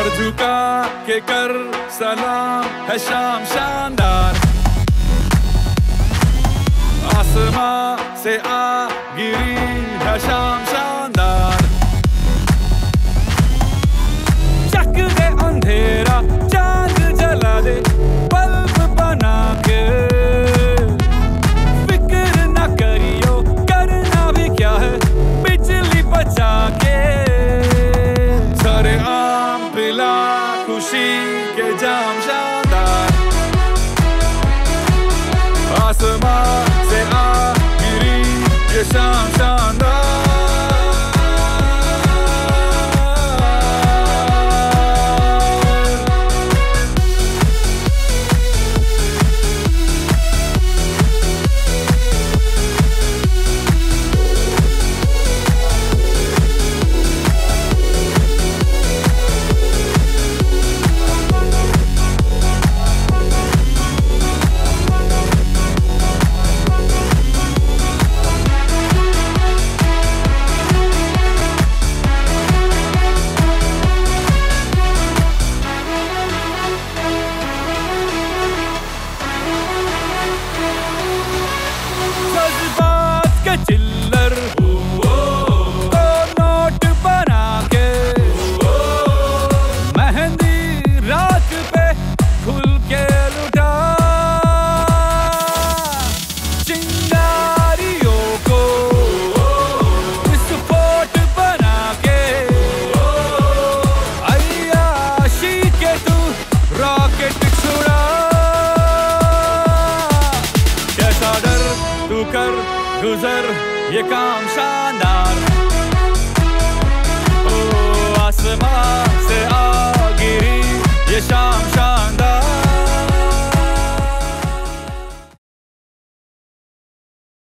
Sir झुका के कर सलाम है शाम शानदार आसमां से आ गिरी है शाम शानदार the sound. गुजर ये काम शानदार